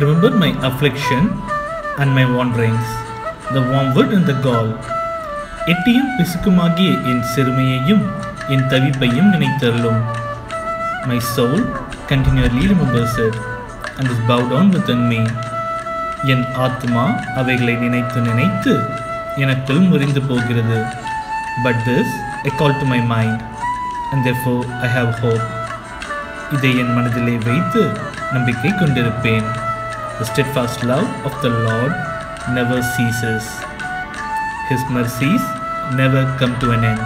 Remember my affliction and my wanderings, the wormwood and the gall. எட்டியும் பிசுக்குமாகிய என் சிறுமையையும் என் தவிப்பையும் நினைத்தருளும் my soul continually remembers it and is bowed down within me என் ஆத்மா அவைகளை நினைத்து நினைத்து எனக்குள் முறிந்து போகிறது but this I call to my mind and therefore I have hope இதை என் மனதிலே வைத்து நம்பிக்கை கொண்டிருப்பேன் The steadfast love of the Lord never ceases. His mercies never come to an end.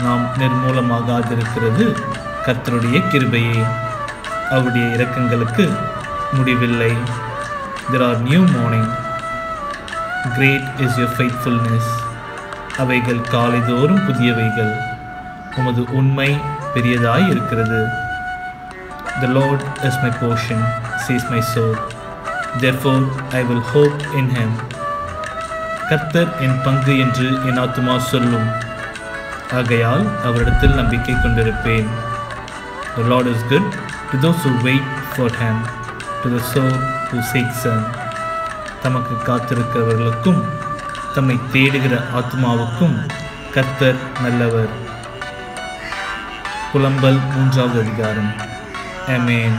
நாம் நிர்மூலமாகாதிருக்கிறது கர்த்தருடைய கிருபையே அவருடைய இரக்கங்களுக்கு முடிவில்லை there are new morning great is your faithfulness அவைகள் காலைதோறும் புதியவைகள் உமது உண்மை பெரியதாய் இருக்கிறது The Lord is my portion says my soul. Therefore I will hope in him. கர்த்தர் என் பங்கு என்று என் ஆத்துமா சொல்லும் ஆகையால் அவரிடத்தில் நம்பிக்கை கொண்டிருப்பேன் The Lord is good to those who wait for him, to the soul who seeks him. தமக்கு காத்திருக்கிறவர்களுக்கும் தம்மை தேடுகிற ஆத்மாவுக்கும் கர்த்தர் நல்லவர் புலம்பல் மூன்றாவது அதிகாரம் Amen.